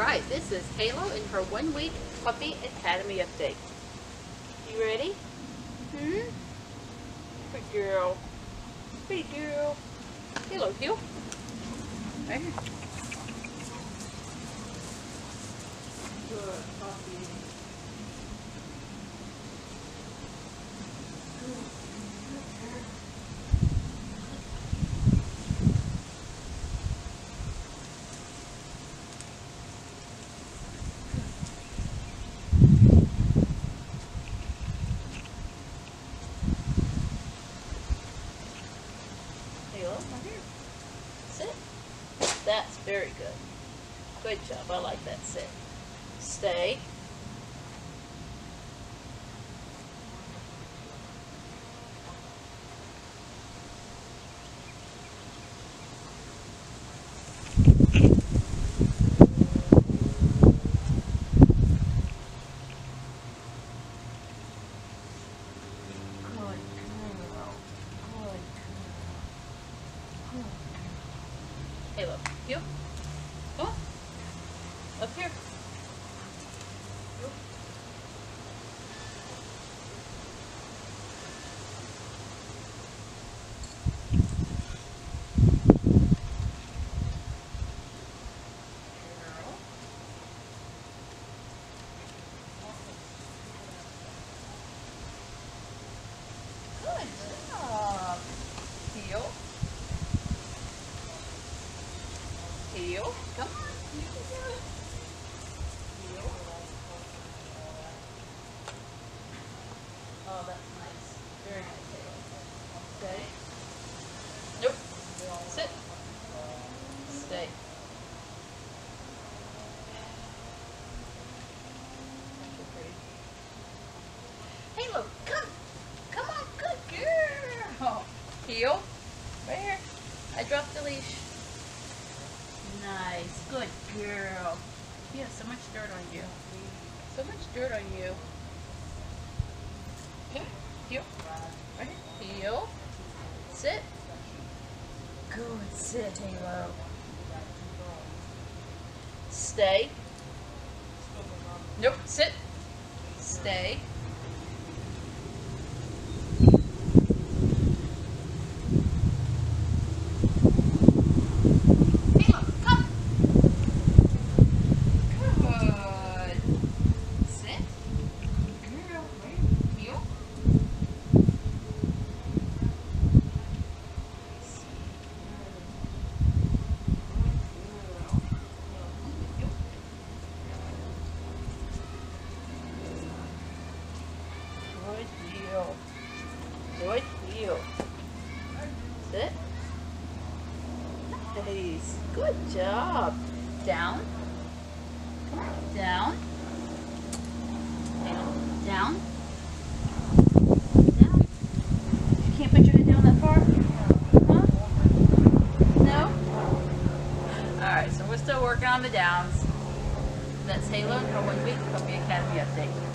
right, this is Halo in her one week Puppy Academy update. You ready? Hmm? Good girl. Good girl. Halo, heel. Right here. Good puppy. Halo, right here. Sit. That's very good. Good job. I like that set. Stay. Good girl. Good girl. Halo, you. On. Oh. Up here. You. Girl. Good job. Heel. Heel. Come on. You can do it. Heel. Oh, that's nice. Very nice. Stay. Nope. Sit. Stay. Halo, come. Come on, good girl. Heel. Right here. I dropped the leash. Nice. Good girl. You have so much dirt on you. So much dirt on you. Here. Heel. Right here. Heel. Sit. Good. Sit, Halo. Stay. Nope. Sit. Stay. Halo, come. Good. Sit. Girl, right. Heel. Good heel. Heel. Sit. Nice. Good job. Down. Down. Down. Down. You can't put your head down that far? Huh? No? Alright, so we're still working on the downs. That's Halo and one week Puppy Academy update.